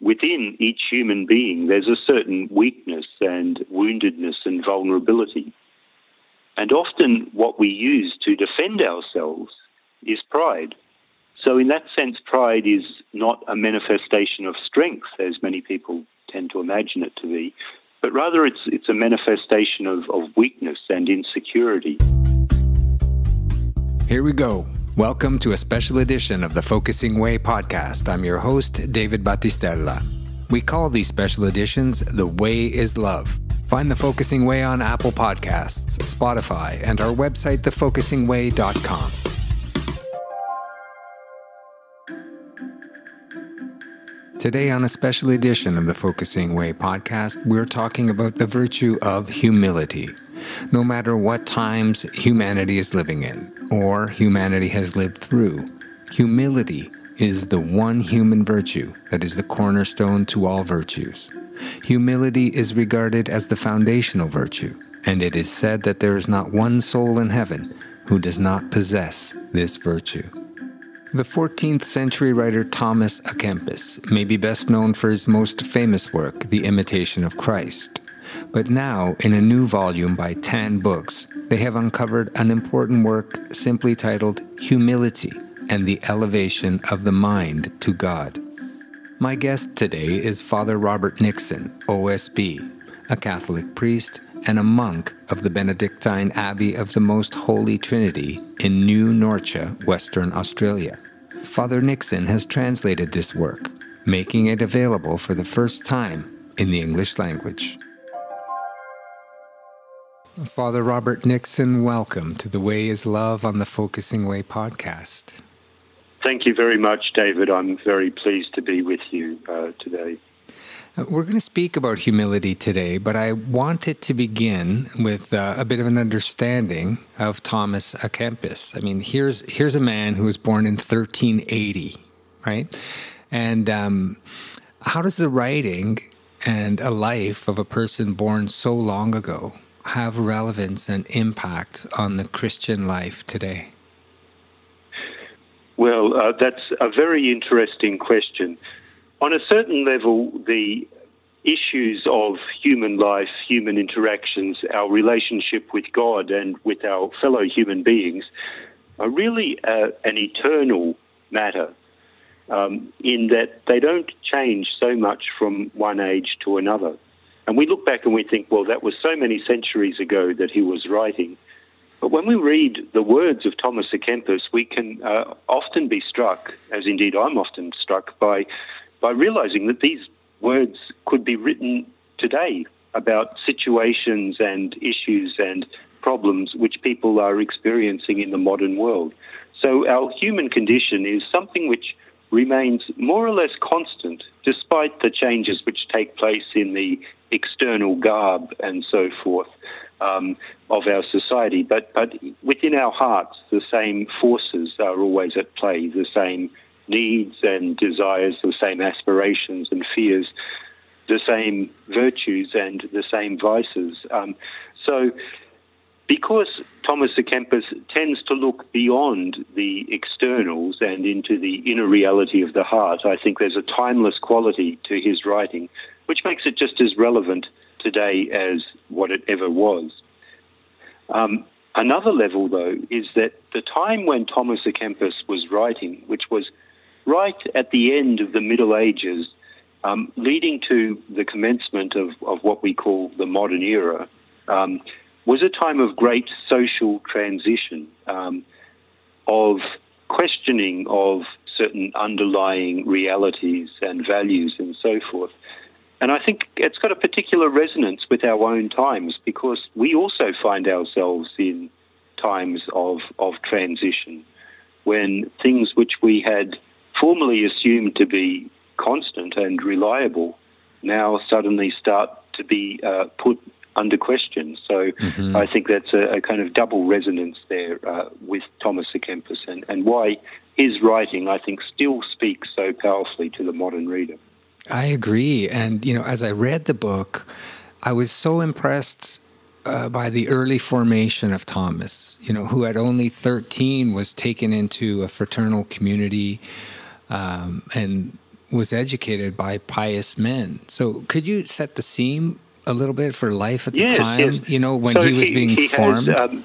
within each human being, there's a certain weakness and woundedness and vulnerability. And often, what we use to defend ourselves is pride. So, in that sense, pride is not a manifestation of strength, as many people tend to imagine it to be, but rather it's, it's a manifestation of, of weakness and insecurity. Here we go. Welcome to a special edition of the Focusing Way podcast. I'm your host, David Battistella. We call these special editions The Way is Love. Find The Focusing Way on Apple Podcasts, Spotify, and our website, thefocusingway.com. Today, on a special edition of the Focusing Way podcast, we're talking about the virtue of humility no matter what times humanity is living in or humanity has lived through. Humility is the one human virtue that is the cornerstone to all virtues. Humility is regarded as the foundational virtue, and it is said that there is not one soul in heaven who does not possess this virtue. The 14th century writer Thomas à Kempis may be best known for his most famous work, The Imitation of Christ. But now, in a new volume by Tan Books, they have uncovered an important work simply titled Humility and the Elevation of the Mind to God. My guest today is Father Robert Nixon, OSB, a Catholic priest and a monk of the Benedictine Abbey of the Most Holy Trinity in New Norcia, Western Australia. Father Nixon has translated this work, making it available for the first time in the English language. Father Robert Nixon, welcome to The Way is Love on the Focusing Way podcast. Thank you very much, David. I'm very pleased to be with you uh, today. Uh, we're going to speak about humility today, but I wanted to begin with uh, a bit of an understanding of Thomas à Kempis. I mean, here's here's a man who was born in 1380, right? And um, how does the writing and a life of a person born so long ago have relevance and impact on the Christian life today? Well, uh, that's a very interesting question. On a certain level, the issues of human life, human interactions, our relationship with God and with our fellow human beings are really uh, an eternal matter um, in that they don't change so much from one age to another. And we look back and we think, well, that was so many centuries ago that he was writing. But when we read the words of Thomas à Kempis, we can uh, often be struck, as indeed I'm often struck, by, by realizing that these words could be written today about situations and issues and problems which people are experiencing in the modern world. So our human condition is something which remains more or less constant despite the changes which take place in the external garb and so forth um, of our society. But, but within our hearts, the same forces are always at play, the same needs and desires, the same aspirations and fears, the same virtues and the same vices. Um, so, because Thomas à Kempis tends to look beyond the externals and into the inner reality of the heart, I think there's a timeless quality to his writing which makes it just as relevant today as what it ever was. Um, another level, though, is that the time when Thomas à Kempis was writing, which was right at the end of the Middle Ages, um, leading to the commencement of, of what we call the modern era, um, was a time of great social transition, um, of questioning of certain underlying realities and values and so forth. And I think it's got a particular resonance with our own times because we also find ourselves in times of, of transition when things which we had formerly assumed to be constant and reliable now suddenly start to be uh, put under question. So mm-hmm. I think that's a, a, kind of double resonance there uh, with Thomas à Kempis and, and why his writing, I think, still speaks so powerfully to the modern reader. I agree. And, you know, as I read the book, I was so impressed uh, by the early formation of Thomas, you know, who at only 13 was taken into a fraternal community um, and was educated by pious men. So, could you set the scene a little bit for life at the yes, time? Yes. You know, when so he was he, being he formed. Has, um,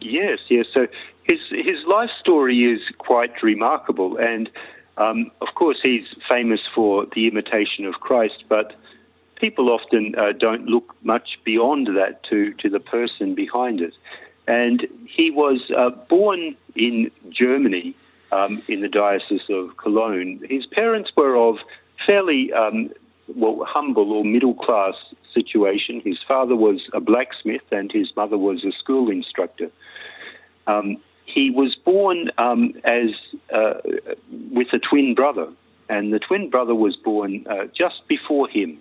yes, yes. So his his life story is quite remarkable, and um, of course he's famous for the imitation of Christ, but people often uh, don't look much beyond that to to the person behind it. And he was uh, born in Germany um, in the Diocese of Cologne. His parents were of fairly um, well, humble or middle class situation. His father was a blacksmith and his mother was a school instructor. Um, he was born um, as uh, with a twin brother, and the twin brother was born uh, just before him.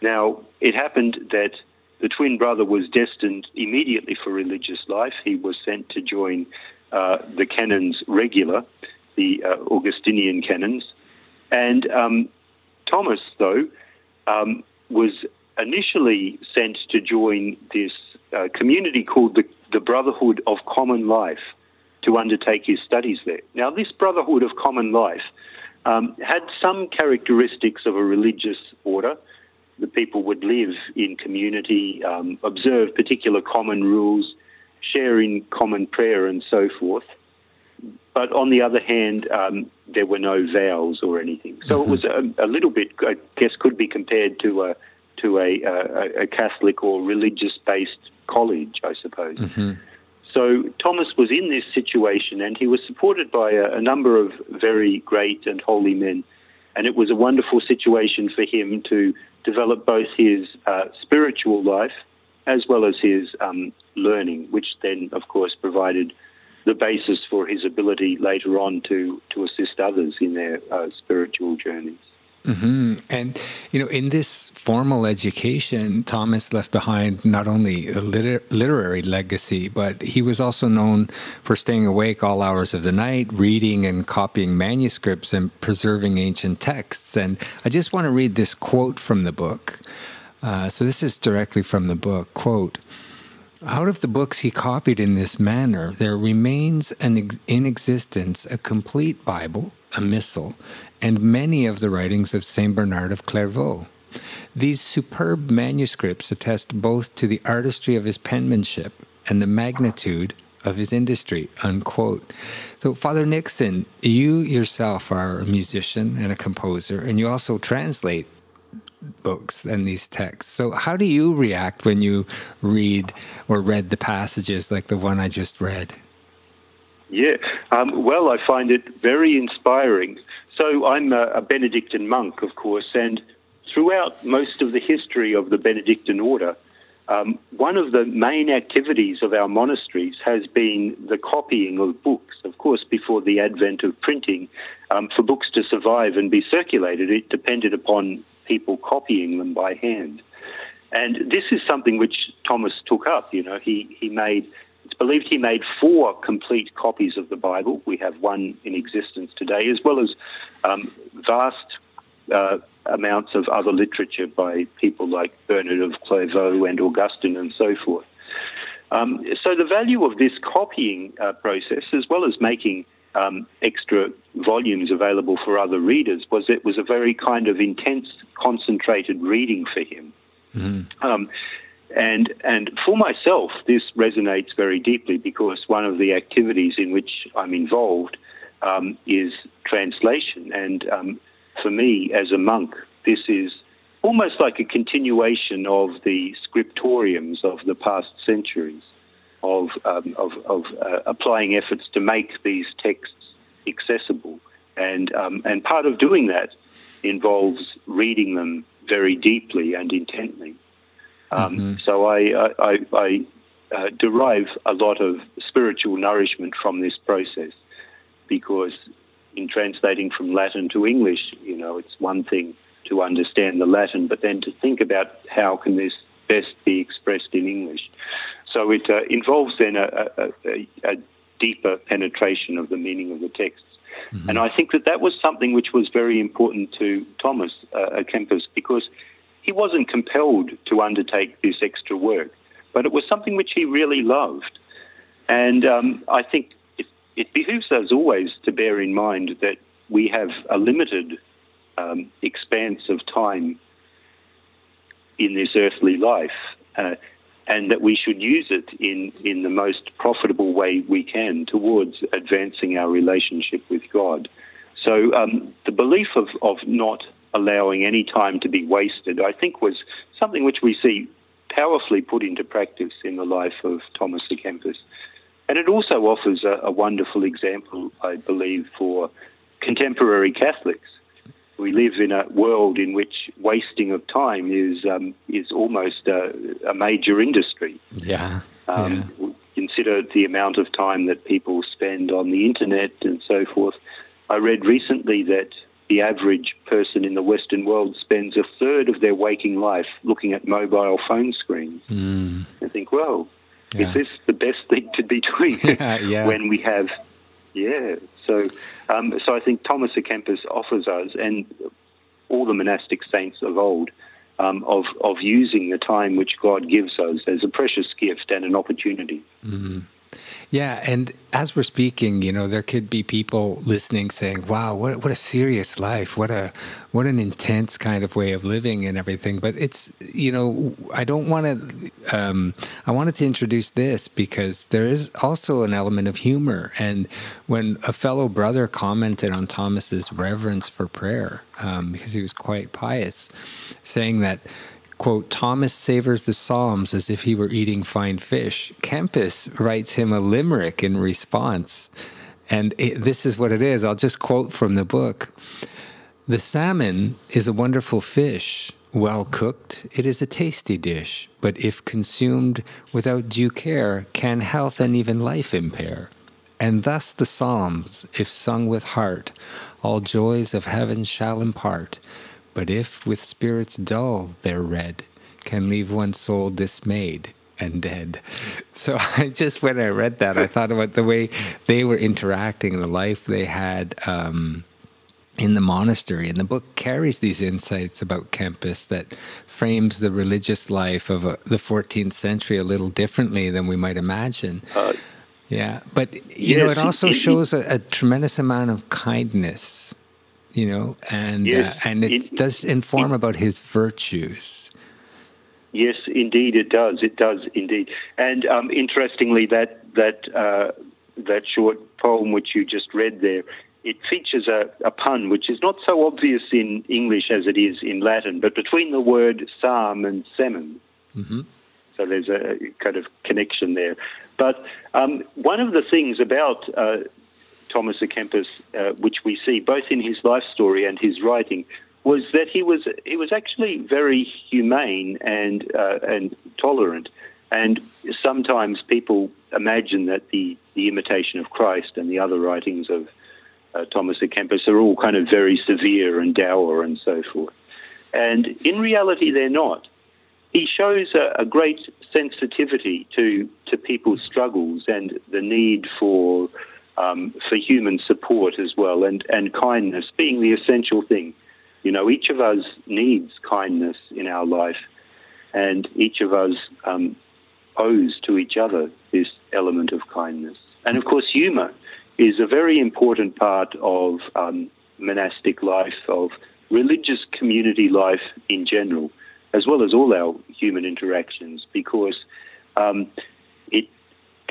Now, it happened that the twin brother was destined immediately for religious life. He was sent to join uh, the canons regular, the uh, Augustinian canons. And um, Thomas, though, um, was initially sent to join this uh, community called the, the Brotherhood of Common Life to undertake his studies there. Now, this Brotherhood of Common Life um, had some characteristics of a religious order. The people would live in community, um, observe particular common rules, share in common prayer, and so forth. But on the other hand, um, there were no vows or anything. So mm-hmm. it was a, a, little bit, I guess, could be compared to a to a, a, a Catholic or religious-based college, I suppose. Mm-hmm. So Thomas was in this situation, and he was supported by a, a number of very great and holy men, and it was a wonderful situation for him to develop both his uh, spiritual life as well as his um, learning, which then, of course, provided the basis for his ability later on to, to assist others in their uh, spiritual journeys. Mm-hmm. And, you know, in this formal education, Thomas left behind not only a liter- literary legacy, but he was also known for staying awake all hours of the night, reading and copying manuscripts and preserving ancient texts. And I just want to read this quote from the book. Uh, so this is directly from the book. Quote, out of the books he copied in this manner, there remains ex- in existence a complete Bible, a missal, and many of the writings of Saint Bernard of Clairvaux. These superb manuscripts attest both to the artistry of his penmanship and the magnitude of his industry. Unquote. So, Father Nixon, you yourself are a musician and a composer, and you also translate books and these texts. So, how do you react when you read or read the passages like the one I just read? Yeah, um, well, I find it very inspiring. So, I'm a, a Benedictine monk, of course, and throughout most of the history of the Benedictine order, um, one of the main activities of our monasteries has been the copying of books. Of course, before the advent of printing, um, for books to survive and be circulated, it depended upon people copying them by hand. And this is something which Thomas took up. You know, he, he made, it's believed he made four complete copies of the Bible. We have one in existence today, as well as um, vast uh, amounts of other literature by people like Bernard of Clairvaux and Augustine and so forth. Um, so the value of this copying uh, process, as well as making um, extra volumes available for other readers was it was a very kind of intense, concentrated reading for him. Mm-hmm. Um, and and for myself, this resonates very deeply because one of the activities in which I'm involved um, is translation. And um, for me, as a monk, this is almost like a continuation of the scriptoriums of the past centuries of, um, of, of uh, applying efforts to make these texts accessible. And, um, and part of doing that involves reading them very deeply and intently. Um, mm-hmm. So I, I, I uh, derive a lot of spiritual nourishment from this process because in translating from Latin to English, you know, it's one thing to understand the Latin, but then to think about how can this best be expressed in English. So it uh, involves then a, a, a, deeper penetration of the meaning of the texts. Mm-hmm. And I think that that was something which was very important to Thomas uh, Kempis because he wasn't compelled to undertake this extra work, but it was something which he really loved. And um, I think it, it behooves us always to bear in mind that we have a limited um, expanse of time in this earthly life, uh, and that we should use it in, in the most profitable way we can towards advancing our relationship with God. So um, the belief of, of not allowing any time to be wasted, I think, was something which we see powerfully put into practice in the life of Thomas à Kempis. And it also offers a, a wonderful example, I believe, for contemporary Catholics. We live in a world in which wasting of time is um, is almost a, a, major industry. Yeah. Um, yeah. Consider the amount of time that people spend on the internet and so forth. I read recently that the average person in the Western world spends a third of their waking life looking at mobile phone screens. Mm. I think, well, yeah. is this the best thing to be doing yeah. when we have, yeah. So, um, so I think Thomas à Kempis offers us, and all the monastic saints of old, um, of of using the time which God gives us as a precious gift and an opportunity. Mm. Yeah, and as we're speaking, you know, there could be people listening saying, "Wow, what what a serious life! What a what an intense kind of way of living and everything." But it's, you know, I don't want to. Um, I wanted to introduce this because there is also an element of humor, and when a fellow brother commented on Thomas's reverence for prayer, um, because he was quite pious, saying that quote, Thomas savors the Psalms as if he were eating fine fish. Kempis writes him a limerick in response. And it, this is what it is. I'll just quote from the book The salmon is a wonderful fish. Well cooked, it is a tasty dish, but if consumed without due care, can health and even life impair. And thus the Psalms, if sung with heart, all joys of heaven shall impart. But if with spirits dull they're read, can leave one's soul dismayed and dead. So I just, when I read that, I thought about the way they were interacting, the life they had um, in the monastery. And the book carries these insights about Kempis that frames the religious life of a, the 14th century a little differently than we might imagine. Uh, yeah, but you yes, know, it also shows a, a tremendous amount of kindness you know, and yes, uh, and it, it, does inform it, about his virtues. Yes, indeed, it does. It does indeed. And um, interestingly, that that uh, that short poem which you just read there, it features a, a, pun which is not so obvious in English as it is in Latin, but between the word psalm and semen. Mm-hmm. So there's a kind of connection there. But um, one of the things about uh, Thomas à Kempis, uh, which we see both in his life story and his writing, was that he was he was actually very humane and uh, and tolerant. And sometimes people imagine that the, the imitation of Christ and the other writings of uh, Thomas à Kempis are all kind of very severe and dour and so forth. And in reality, they're not. He shows a, a great sensitivity to to people's struggles and the need for um, for human support as well, and, and kindness being the essential thing. You know, each of us needs kindness in our life, and each of us um, owes to each other this element of kindness. And of course, humor is a very important part of um, monastic life, of religious community life in general, as well as all our human interactions, because um,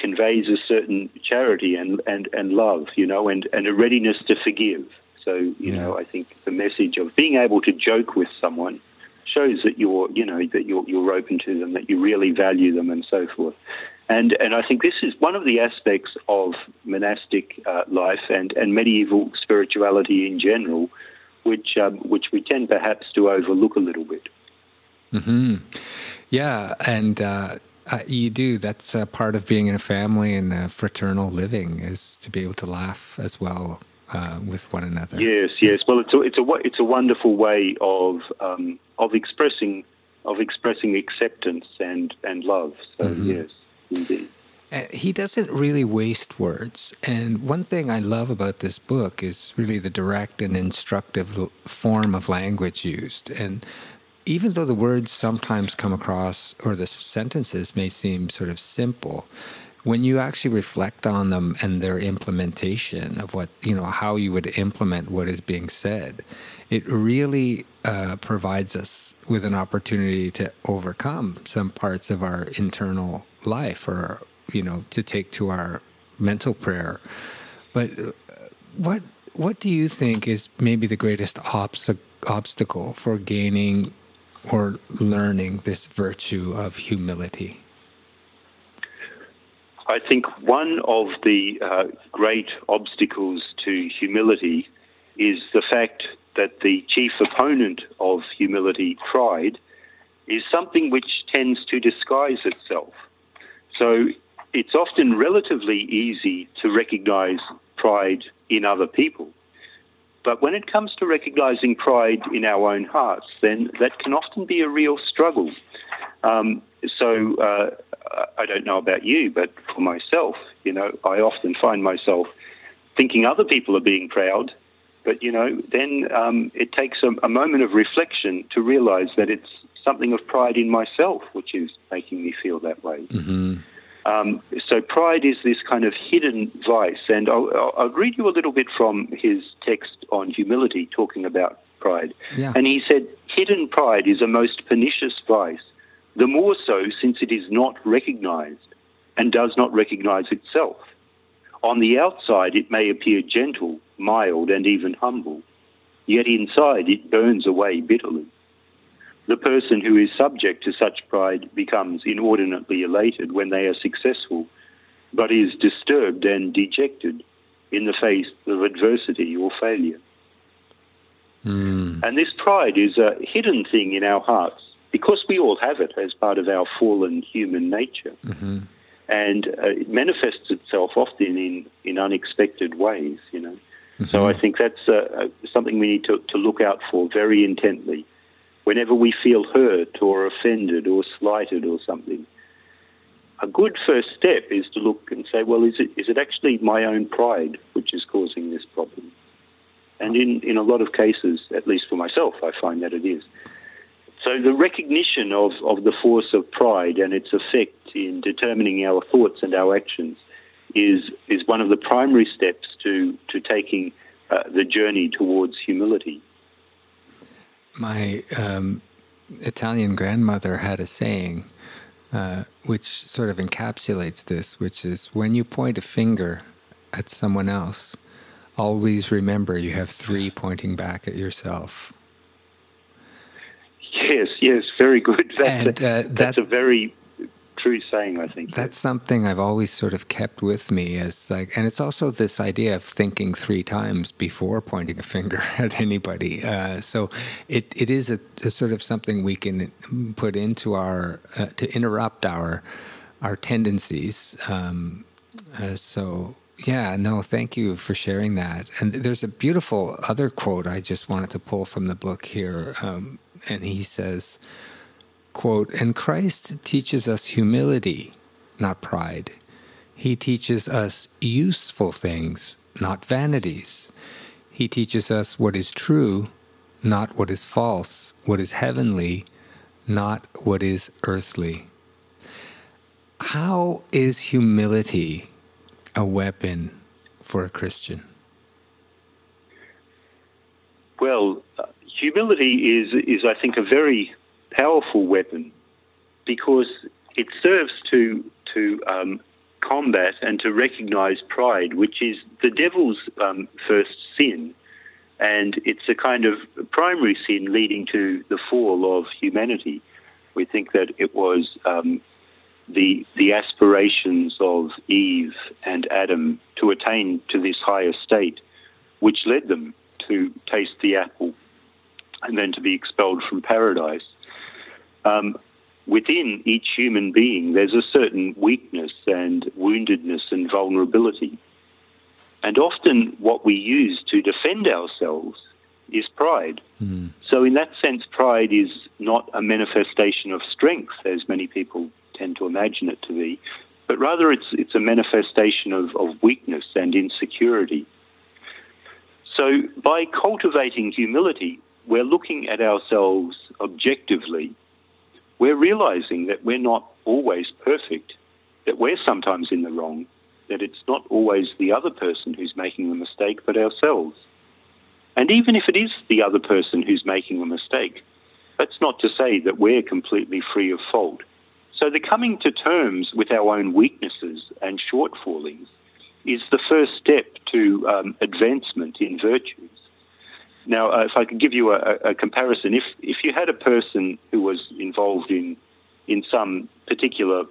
conveys a certain charity and, and, and love, you know, and, and a readiness to forgive. So, you yeah. know, I think the message of being able to joke with someone shows that you're, you know, that you're, you're open to them, that you really value them, and so forth. And, and I think this is one of the aspects of monastic uh, life and, and medieval spirituality in general, which, um, which we tend perhaps to overlook a little bit. Hmm. Yeah, and uh, uh, you do. That's a part of being in a family and fraternal living is to be able to laugh as well uh, with one another. Yes, yes. Well, it's a it's a it's a wonderful way of um, of expressing of expressing acceptance and and love. So mm-hmm. yes, indeed. Uh, he doesn't really waste words. And one thing I love about this book is really the direct and instructive form of language used. And even though the words sometimes come across or the sentences may seem sort of simple, when you actually reflect on them and their implementation of what you know how you would implement what is being said it really uh, provides us with an opportunity to overcome some parts of our internal life or you know to take to our mental prayer. But uh, what what do you think is maybe the greatest obst- obstacle for gaining or learning this virtue of humility I think one of the uh, great obstacles to humility is the fact that the chief opponent of humility, pride, is something which tends to disguise itself. So it's often relatively easy to recognize pride in other people. But when it comes to recognizing pride in our own hearts, then that can often be a real struggle. Um, so uh, I don't know about you, but for myself, you know, I often find myself thinking other people are being proud, but you know, then um, it takes a, a, moment of reflection to realize that it's something of pride in myself which is making me feel that way. Mm-hmm. Um, so pride is this kind of hidden vice, and I'll, I'll, read you a little bit from his text on humility, talking about pride. Yeah. And he said, "Hidden pride is a most pernicious vice." the more so since it is not recognized and does not recognize itself. On the outside, it may appear gentle, mild, and even humble, yet inside it burns away bitterly. The person who is subject to such pride becomes inordinately elated when they are successful, but is disturbed and dejected in the face of adversity or failure. Mm. And this pride is a hidden thing in our hearts because we all have it as part of our fallen human nature. Mm-hmm. And uh, it manifests itself often in, in unexpected ways, you know. Mm-hmm. So I think that's uh, something we need to, to look out for very intently. Whenever we feel hurt or offended or slighted or something, a good first step is to look and say, well, is it, is it actually my own pride which is causing this problem? And in, in a lot of cases, at least for myself, I find that it is. So the recognition of, of the force of pride and its effect in determining our thoughts and our actions is is one of the primary steps to to taking uh, the journey towards humility. My um, Italian grandmother had a saying uh, which sort of encapsulates this, which is when you point a finger at someone else, always remember you have three pointing back at yourself. Yes, yes, very good. That's, and, uh, a, that's that, a very true saying, I think. That's something I've always sort of kept with me as like, and it's also this idea of thinking three times before pointing a finger at anybody. Uh, so it, it is a, a, sort of something we can put into our, uh, to interrupt our, our tendencies. Um, uh, so yeah, no, thank you for sharing that. And there's a beautiful other quote I just wanted to pull from the book here. Um, and he says, quote, and Christ teaches us humility, not pride. He teaches us useful things, not vanities. He teaches us what is true, not what is false, what is heavenly, not what is earthly. How is humility a weapon for a Christian? Well, humility is, is, I think, a very powerful weapon because it serves to, to um, combat and to recognize pride, which is the devil's um, first sin. And it's a kind of primary sin leading to the fall of humanity. We think that it was um, the, the aspirations of Eve and Adam to attain to this higher state, which led them to taste the apple and then to be expelled from paradise. Um, within each human being, there's a certain weakness and woundedness and vulnerability. And often, what we use to defend ourselves is pride. Mm. So, in that sense, pride is not a manifestation of strength, as many people tend to imagine it to be, but rather it's, it's a manifestation of, of weakness and insecurity. So, by cultivating humility, we're looking at ourselves objectively. We're realizing that we're not always perfect that we're sometimes in the wrong, that it's not always the other person who's making the mistake, but ourselves. And even if it is the other person who's making the mistake, that's not to say that we're completely free of fault. So the coming to terms with our own weaknesses and shortfallings is the first step to um, advancement in virtues. Now, uh, if I could give you a, a, comparison, if if you had a person who was involved in in some particular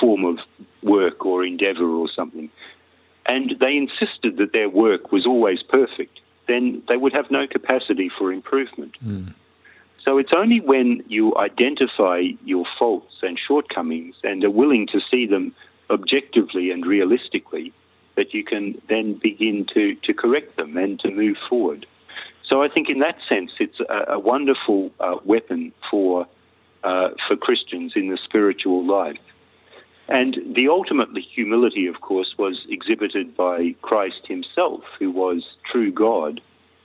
form of work or endeavour or something, and they insisted that their work was always perfect, then they would have no capacity for improvement. Mm. So it's only when you identify your faults and shortcomings and are willing to see them objectively and realistically that you can then begin to, to correct them and to move forward. So I think in that sense, it's a, a wonderful uh, weapon for, uh, for Christians in the spiritual life. And the ultimately humility, of course, was exhibited by Christ himself, who was true God,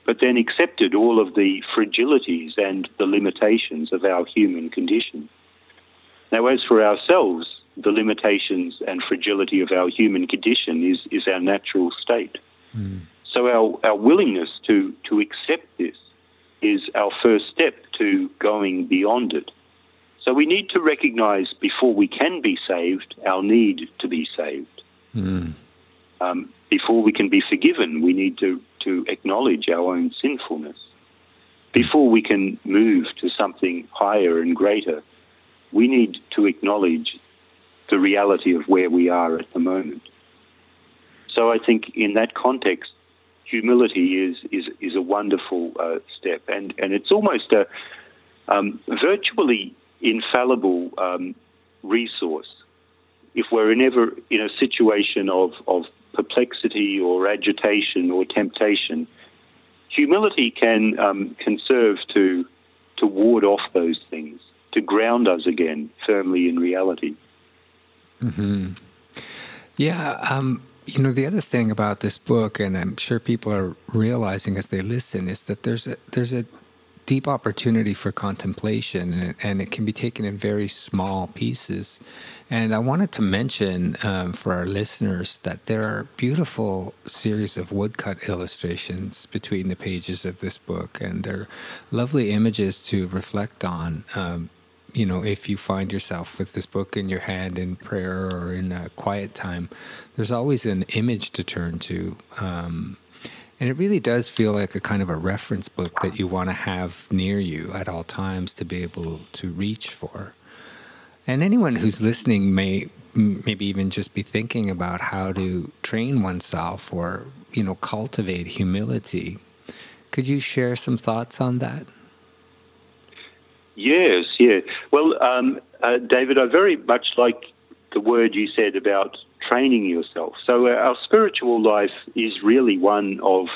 but then accepted all of the fragilities and the limitations of our human condition. Now, as for ourselves, the limitations and fragility of our human condition is, is our natural state. Mm. So our, our willingness to, to accept this is our first step to going beyond it. So we need to recognize before we can be saved our need to be saved. Mm. Um, before we can be forgiven, we need to, to acknowledge our own sinfulness. Before we can move to something higher and greater, we need to acknowledge the reality of where we are at the moment. So I think in that context, humility is is is a wonderful uh, step, and and it's almost a um, virtually infallible um, resource if we're ever in a situation of of perplexity or agitation or temptation. Humility can um, can serve to to ward off those things, to ground us again firmly in reality. Mm-hmm. Yeah. Um, you know, the other thing about this book, and I'm sure people are realizing as they listen, is that there's a there's a deep opportunity for contemplation, and, and it can be taken in very small pieces. And I wanted to mention um, for our listeners that there are beautiful series of woodcut illustrations between the pages of this book, and they're lovely images to reflect on. Um, you know, if you find yourself with this book in your hand in prayer or in a quiet time, there's always an image to turn to. Um, and it really does feel like a kind of a reference book that you want to have near you at all times to be able to reach for. And anyone who's listening may maybe even just be thinking about how to train oneself or, you know, cultivate humility. Could you share some thoughts on that? Yes, yeah. Well, um, uh, David, I very much like the word you said about training yourself. So uh, our spiritual life is really one of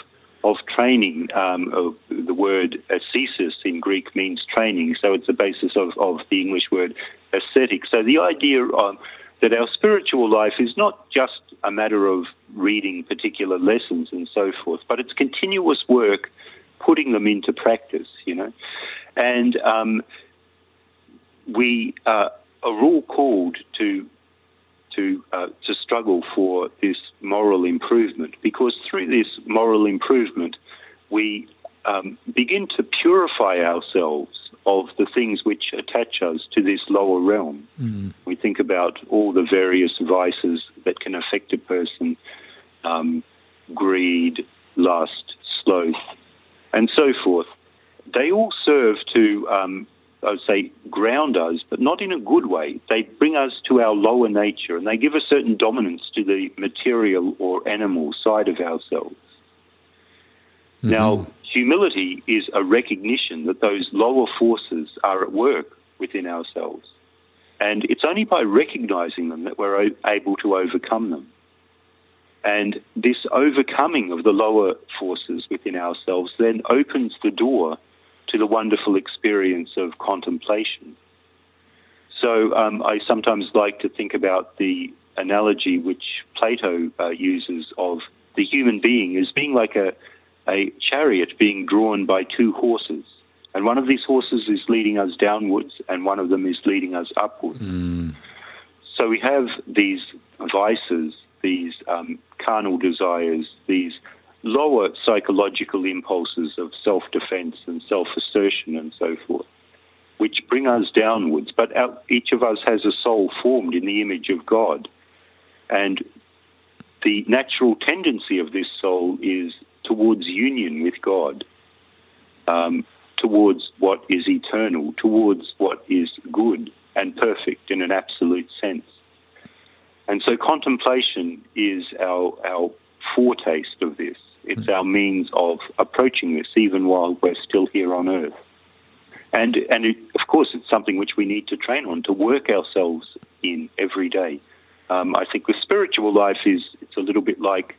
of training. Um, of the word ascesis in Greek means training, so it's the basis of, of the English word ascetic. So the idea of, that our spiritual life is not just a matter of reading particular lessons and so forth, but it's continuous work putting them into practice, you know. And um, we uh, are all called to to uh, to struggle for this moral improvement because through this moral improvement we um, begin to purify ourselves of the things which attach us to this lower realm. Mm. We think about all the various vices that can affect a person um, greed, lust, sloth, and so forth they all serve to, um, I would say, ground us, but not in a good way. They bring us to our lower nature and they give a certain dominance to the material or animal side of ourselves. Mm-hmm. Now, humility is a recognition that those lower forces are at work within ourselves. And it's only by recognizing them that we're able to overcome them. And this overcoming of the lower forces within ourselves then opens the door to the wonderful experience of contemplation. So um, I sometimes like to think about the analogy which Plato uh, uses of the human being as being like a, a chariot being drawn by two horses. And one of these horses is leading us downwards, and one of them is leading us upwards. Mm. So we have these vices, these um, carnal desires, these lower psychological impulses of self defense and self assertion and so forth, which bring us downwards. But our, each of us has a soul formed in the image of God. And the natural tendency of this soul is towards union with God, um, towards what is eternal, towards what is good and perfect in an absolute sense. And so contemplation is our, our foretaste of this. It's our means of approaching this, even while we're still here on earth. And, and it, of course, it's something which we need to train on to work ourselves in every day. Um, I think the spiritual life is it's a little bit like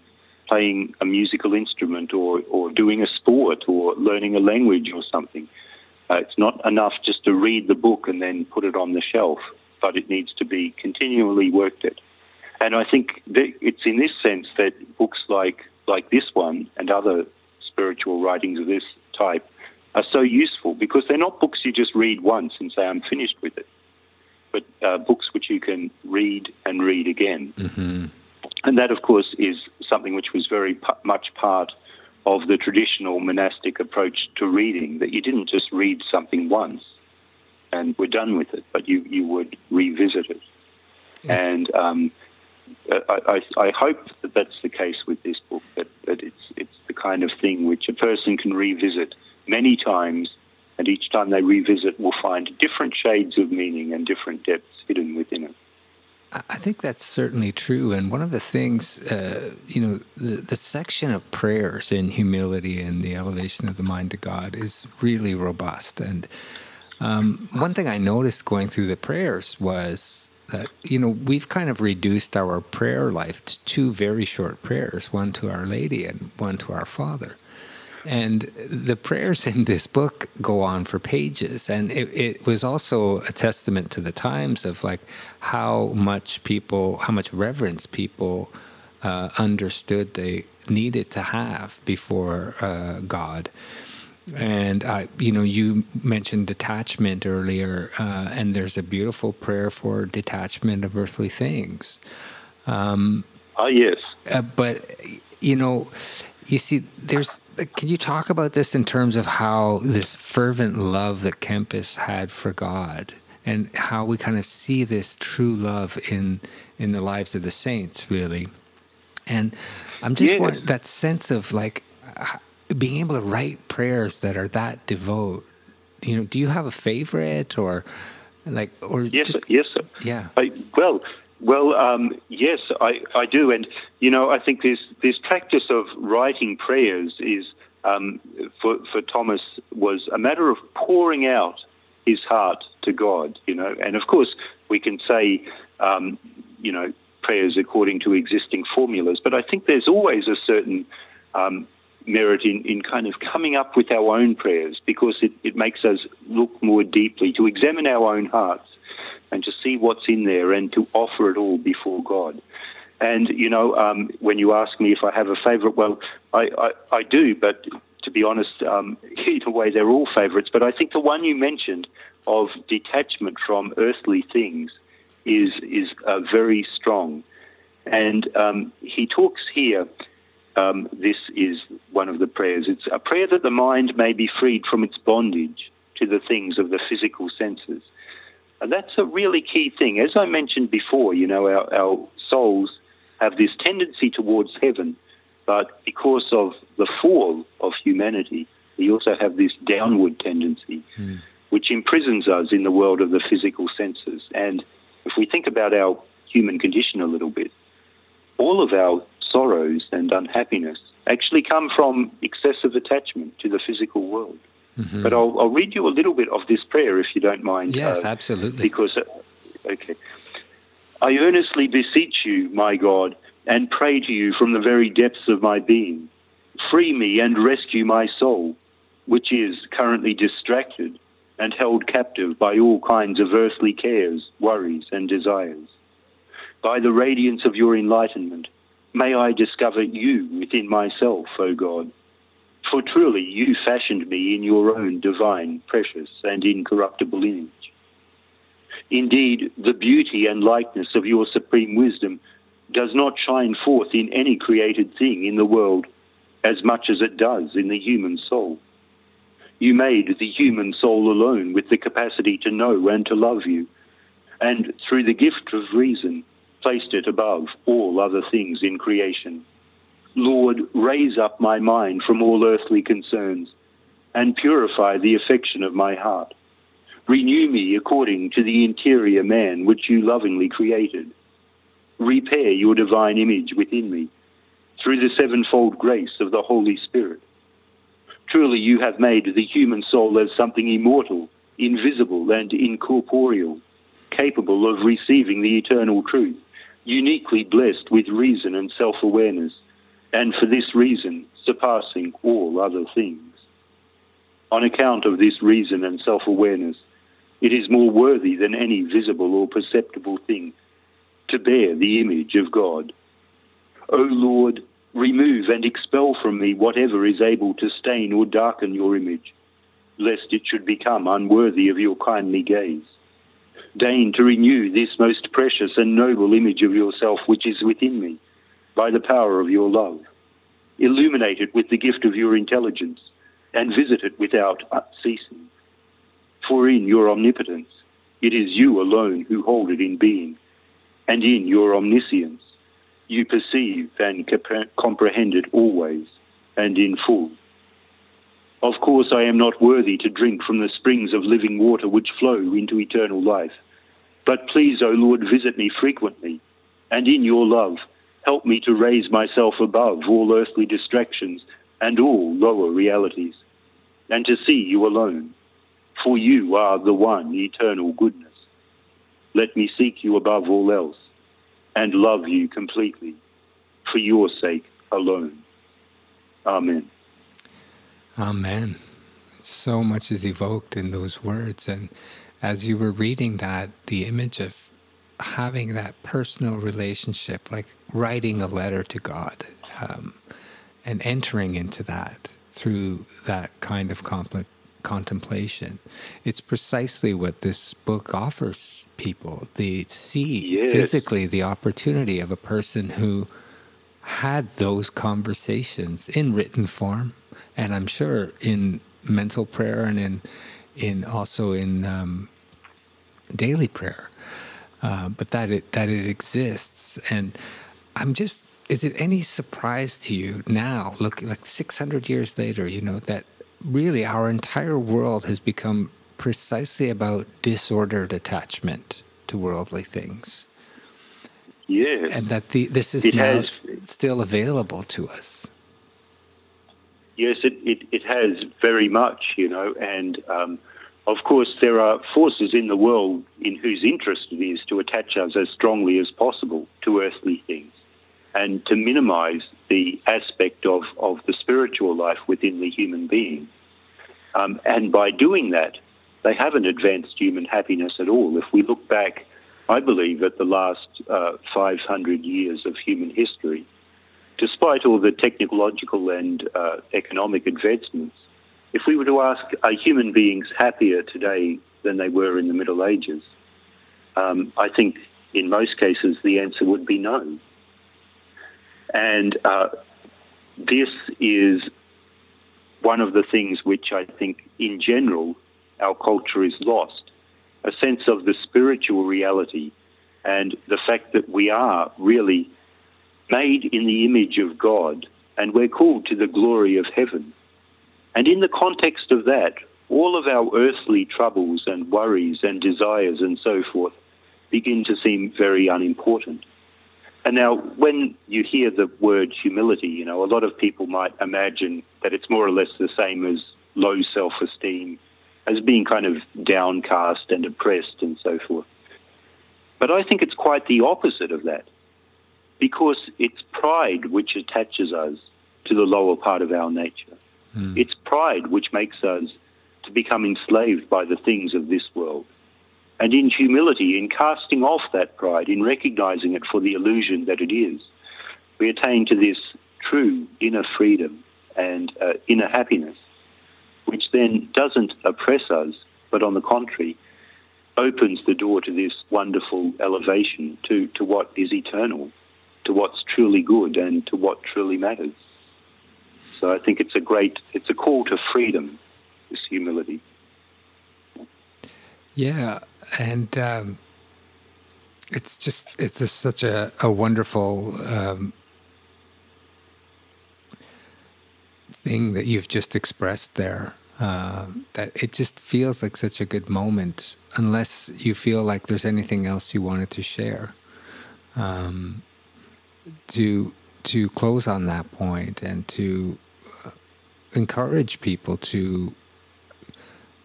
playing a musical instrument or, or doing a sport or learning a language or something. Uh, it's not enough just to read the book and then put it on the shelf, but it needs to be continually worked at. And I think it's in this sense that books like like this one and other spiritual writings of this type are so useful because they're not books you just read once and say, I'm finished with it, but uh, books which you can read and read again. Mm-hmm. And that, of course, is something which was very p- much part of the traditional monastic approach to reading, that you didn't just read something once and we're done with it, but you, you would revisit it. Yes. And um, I, I, I, hope that that's the case with this book, that, that it's, it's the kind of thing which a person can revisit many times, and each time they revisit will find different shades of meaning and different depths hidden within it. I think that's certainly true. And one of the things, uh, you know, the, the section of prayers in humility and the elevation of the mind to God is really robust. And um, one thing I noticed going through the prayers was that you know we've kind of reduced our prayer life to two very short prayers one to our lady and one to our father. And the prayers in this book go on for pages. And it, it was also a testament to the times of like how much people how much reverence people uh, understood they needed to have before uh, god and uh, you know, you mentioned detachment earlier, uh, and there's a beautiful prayer for detachment of earthly things. Um, ah, yes. Uh, but you know, you see, there's. Can you talk about this in terms of how this fervent love that Kempis had for God, and how we kind of see this true love in in the lives of the saints, really? And I'm just yes. that sense of like being able to write prayers that are that devout you know do you have a favorite or like or yes just, yes yeah. I, well well um, yes I, I do. And you know I think this this practice of writing prayers is um, for for Thomas was a matter of pouring out his heart to God you know. And of course we can say um, you know prayers according to existing formulas but I think there's always a certain um, merit in, in kind of coming up with our own prayers because it, it makes us look more deeply, to examine our own hearts and to see what's in there and to offer it all before God. And, you know, um, when you ask me if I have a favorite, well, I, I, I do, but to be honest, um, a way, they're all favorites. But I think the one you mentioned of detachment from earthly things is, is uh, very strong. And um, he talks here um, this is one of the prayers. It's a prayer that the mind may be freed from its bondage to the things of the physical senses. And that's a really key thing. As I mentioned before, you know, our, our souls have this tendency towards heaven, but because of the fall of humanity, we also have this downward tendency, mm. which imprisons us in the world of the physical senses. And if we think about our human condition a little bit, all of our sorrows and unhappiness actually come from excessive attachment to the physical world. Mm-hmm. But I'll, I'll, read you a little bit of this prayer if you don't mind. Yes, uh, absolutely. Because, uh, okay. I earnestly beseech you, my God, and pray to you from the very depths of my being. Free me and rescue my soul, which is currently distracted and held captive by all kinds of earthly cares, worries, and desires. By the radiance of your enlightenment, May I discover you within myself, O God. For truly you fashioned me in your own divine, precious, and incorruptible image. Indeed, the beauty and likeness of your supreme wisdom does not shine forth in any created thing in the world as much as it does in the human soul. You made the human soul alone with the capacity to know and to love you, and through the gift of reason, placed it above all other things in creation. Lord, raise up my mind from all earthly concerns, and purify the affection of my heart. Renew me according to the interior man which you lovingly created. Repair your divine image within me through the sevenfold grace of the Holy Spirit. Truly, you have made the human soul as something immortal, invisible, and incorporeal, capable of receiving the eternal truth, uniquely blessed with reason and self awareness, and for this reason surpassing all other things. On account of this reason and self awareness, it is more worthy than any visible or perceptible thing to bear the image of God. O Lord, remove and expel from me whatever is able to stain or darken your image, lest it should become unworthy of your kindly gaze. Deign to renew this most precious and noble image of yourself which is within me by the power of your love. Illuminate it with the gift of your intelligence and visit it without ceasing. For in your omnipotence, it is you alone who hold it in being, and in your omniscience, you perceive and comprehend it always and in full. Of course, I am not worthy to drink from the springs of living water which flow into eternal life. But please, O Lord, visit me frequently, and in your love, help me to raise myself above all earthly distractions and all lower realities, and to see you alone, for you are the one eternal goodness. Let me seek you above all else and love you completely for your sake alone. Amen. Amen. So much is evoked in those words. And as you were reading that, the image of having that personal relationship, like writing a letter to God um, and entering into that through that kind of contemplation. It's precisely what this book offers people. They see yes. physically the opportunity of a person who had those conversations in written form, and I'm sure in mental prayer and in in also in um, daily prayer. Uh, but that it that it exists, and I'm just. Is it any surprise to you now, look like 600 years later, you know, that really our entire world has become precisely about disordered attachment to worldly things. Yeah. And that the, this is it now has, still available to us. Yes, it, it, it has very much, you know, and um, of course there are forces in the world in whose interest it is to attach us as strongly as possible to earthly things and to minimize the aspect of, of the spiritual life within the human being. Um, and by doing that, they haven't advanced human happiness at all. If we look back, I believe, at the last uh, 500 years of human history, despite all the technological and uh, economic advancements, if we were to ask, are human beings happier today than they were in the Middle Ages? Um, I think in most cases the answer would be no. And uh, this is one of the things which I think in general our culture is lost a sense of the spiritual reality and the fact that we are really made in the image of God and we're called to the glory of heaven. And in the context of that, all of our earthly troubles and worries and desires and so forth begin to seem very unimportant. And now, when you hear the word humility, you know, a lot of people might imagine that it's more or less the same as low self esteem, as being kind of downcast and oppressed and so forth. But I think it's quite the opposite of that, because it's pride which attaches us to the lower part of our nature. Mm. It's pride which makes us to become enslaved by the things of this world. And in humility, in casting off that pride, in recognizing it for the illusion that it is, we attain to this true inner freedom and uh, inner happiness, which then doesn't oppress us, but on the contrary, opens the door to this wonderful elevation to, to what is eternal, to what's truly good, and to what truly matters. So I think it's a great, it's a call to freedom, this humility. Yeah, and um, it's just it's just such a, a wonderful um, thing that you've just expressed there. Uh, that it just feels like such a good moment, unless you feel like there's anything else you wanted to share. Um, to to close on that point and to uh, encourage people to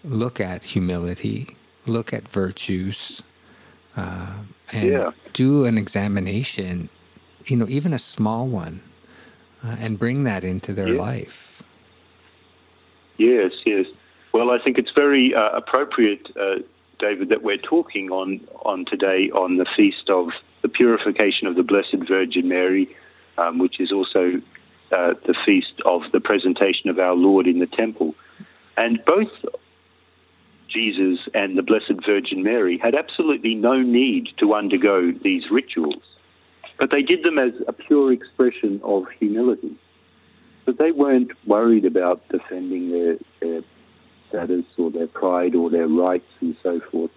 look at humility, look at virtues, uh, and yeah. do an examination, you know, even a small one, uh, and bring that into their yeah. life. Yes, yes. Well, I think it's very uh, appropriate, uh, David, that we're talking on on today on the feast of the purification of the Blessed Virgin Mary, um, which is also uh, the feast of the presentation of our Lord in the temple, and both Jesus and the Blessed Virgin Mary had absolutely no need to undergo these rituals, but they did them as a pure expression of humility. But they weren't worried about defending their, their status or their pride or their rights and so forth.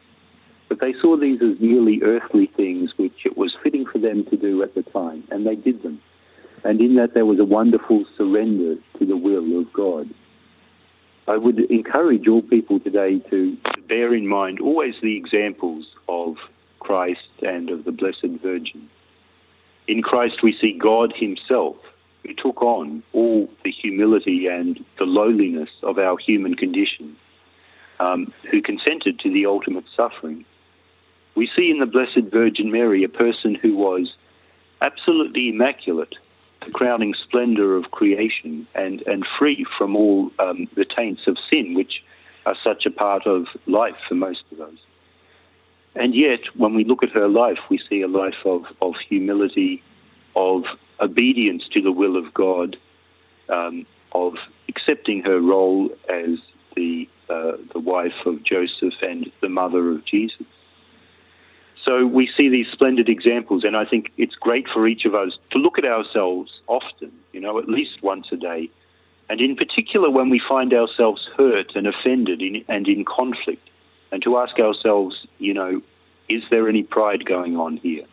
But they saw these as merely earthly things which it was fitting for them to do at the time, and they did them. And in that there was a wonderful surrender to the will of God. I would encourage all people today to, bear in mind always the examples of Christ and of the Blessed Virgin. In Christ, we see God Himself, who took on all the humility and the lowliness of our human condition, um, who consented to the ultimate suffering. We see in the Blessed Virgin Mary a person who was absolutely immaculate, the crowning splendor of creation and, and free from all um, the taints of sin, which are such a part of life for most of us. And yet, when we look at her life, we see a life of, of humility, of obedience to the will of God, um, of accepting her role as the, uh, the wife of Joseph and the mother of Jesus. So we see these splendid examples, and I think it's great for each of us to look at ourselves often, you know, at least once a day. And in particular, when we find ourselves hurt and offended in, and in conflict, and to ask ourselves, you know, is there any pride going on here?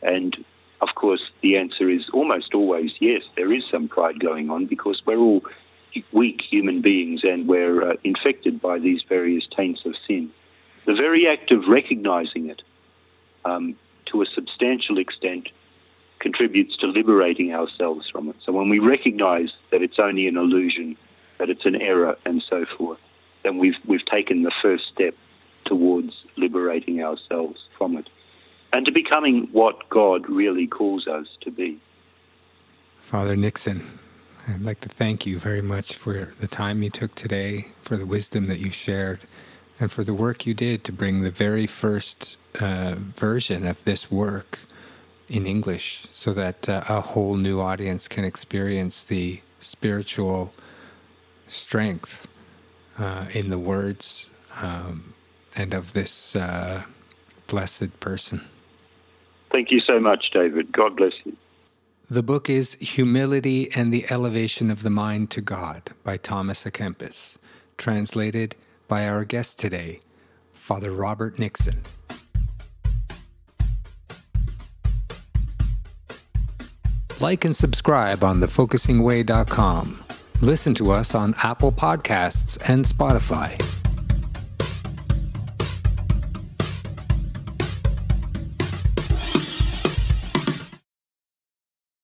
And of course, the answer is almost always yes, there is some pride going on because we're all weak human beings and we're uh, infected by these various taints of sin. The very act of recognizing it um, to a substantial extent, contributes to liberating ourselves from it. So when we recognize that it's only an illusion, that it's an error, and so forth, then we've, we've taken the first step towards liberating ourselves from it and to becoming what God really calls us to be. Father Nixon, I'd like to thank you very much for the time you took today, for the wisdom that you shared, and for the work you did to bring the very first uh, version of this work in English so that uh, a whole new audience can experience the spiritual strength uh, in the words um, and of this uh, blessed person. Thank you so much, David. God bless you. The book is Humility and the Elevation of the Mind to God by Thomas à Kempis, translated by our guest today, Father Robert Nixon. Like and subscribe on thefocusingway.com. Listen to us on Apple Podcasts and Spotify.